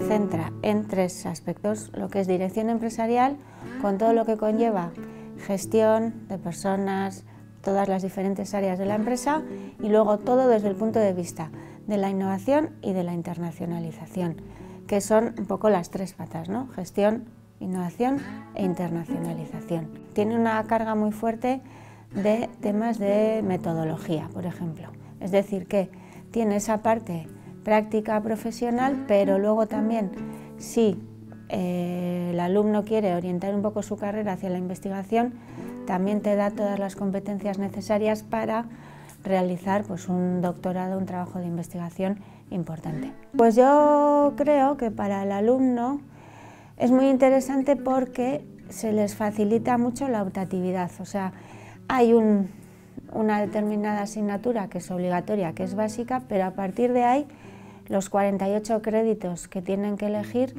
se centra en tres aspectos, lo que es dirección empresarial, con todo lo que conlleva gestión de personas, todas las diferentes áreas de la empresa y luego todo desde el punto de vista de la innovación y de la internacionalización, que son un poco las tres patas, ¿no? gestión, innovación e internacionalización. Tiene una carga muy fuerte de temas de metodología, por ejemplo. Es decir, que tiene esa parte práctica profesional, pero luego también si eh, el alumno quiere orientar un poco su carrera hacia la investigación, también te da todas las competencias necesarias para realizar pues, un doctorado, un trabajo de investigación importante. Pues yo creo que para el alumno es muy interesante porque se les facilita mucho la optatividad, o sea, hay una determinada asignatura que es obligatoria, que es básica, pero a partir de ahí los 48 créditos que tienen que elegir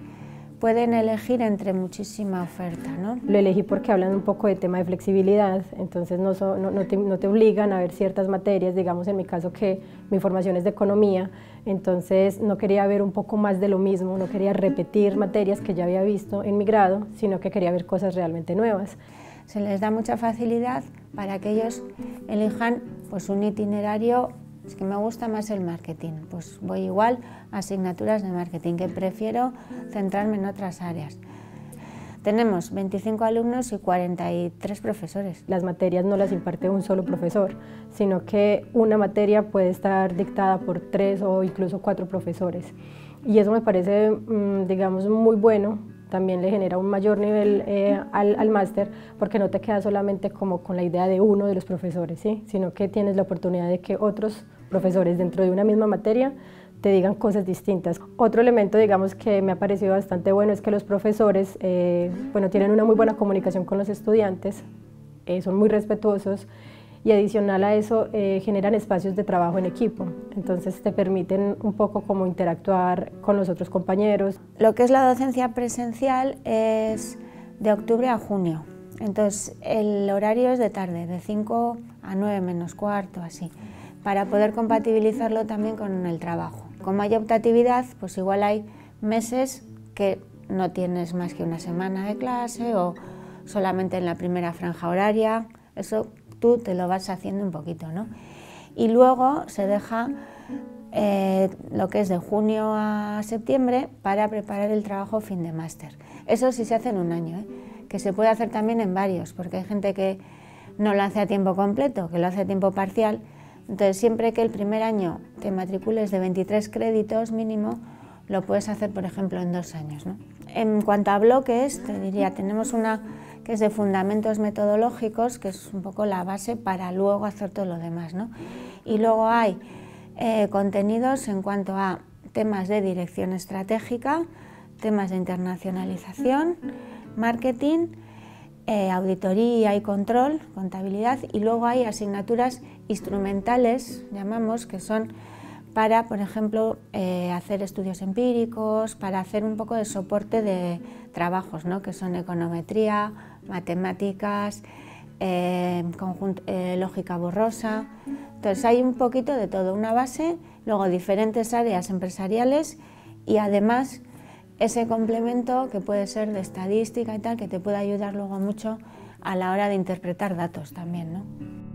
pueden elegir entre muchísima oferta. ¿no? Lo elegí porque hablan un poco de tema de flexibilidad, entonces no, no, te, no, te, obligan a ver ciertas materias, digamos en mi caso que mi formación es de economía, entonces no quería ver un poco más de lo mismo, no quería repetir materias que ya había visto en mi grado, sino que quería ver cosas realmente nuevas. Se les da mucha facilidad para que ellos elijan pues, un itinerario es que me gusta más el marketing, pues voy igual a asignaturas de marketing, que prefiero centrarme en otras áreas. Tenemos 25 alumnos y 43 profesores. Las materias no las imparte un solo profesor, sino que una materia puede estar dictada por tres o incluso cuatro profesores. Y eso me parece, mm, digamos, muy bueno también le genera un mayor nivel eh, al, máster porque no te quedas solamente como con la idea de uno de los profesores, ¿sí? sino que tienes la oportunidad de que otros profesores dentro de una misma materia te digan cosas distintas. Otro elemento, digamos, que me ha parecido bastante bueno es que los profesores, eh, bueno, tienen una muy buena comunicación con los estudiantes, eh, son muy respetuosos y adicional a eso eh, generan espacios de trabajo en equipo, entonces te permiten un poco como interactuar con los otros compañeros. Lo que es la docencia presencial es de octubre a junio, entonces el horario es de tarde, de 5 a 9 menos cuarto, así, para poder compatibilizarlo también con el trabajo. Como hay optatividad, pues igual hay meses que no tienes más que una semana de clase o solamente en la primera franja horaria, eso tú te lo vas haciendo un poquito, ¿no? Y luego se deja eh, lo que es de junio a septiembre para preparar el trabajo fin de máster. Eso sí se hace en un año, ¿eh? que se puede hacer también en varios, porque hay gente que no lo hace a tiempo completo, que lo hace a tiempo parcial. Entonces, siempre que el primer año te matricules de 23 créditos mínimo, lo puedes hacer, por ejemplo, en dos años. ¿no? En cuanto a bloques, te diría, tenemos una que es de fundamentos metodológicos, que es un poco la base para luego hacer todo lo demás. ¿no? Y luego hay eh, contenidos en cuanto a temas de dirección estratégica, temas de internacionalización, marketing, eh, auditoría y control, contabilidad, y luego hay asignaturas instrumentales, llamamos, que son para, por ejemplo, eh, hacer estudios empíricos, para hacer un poco de soporte de trabajos, ¿no? que son econometría, matemáticas, eh, lógica borrosa. Entonces hay un poquito de todo, una base, luego diferentes áreas empresariales y además ese complemento que puede ser de estadística y tal, que te puede ayudar luego mucho a la hora de interpretar datos también. ¿no?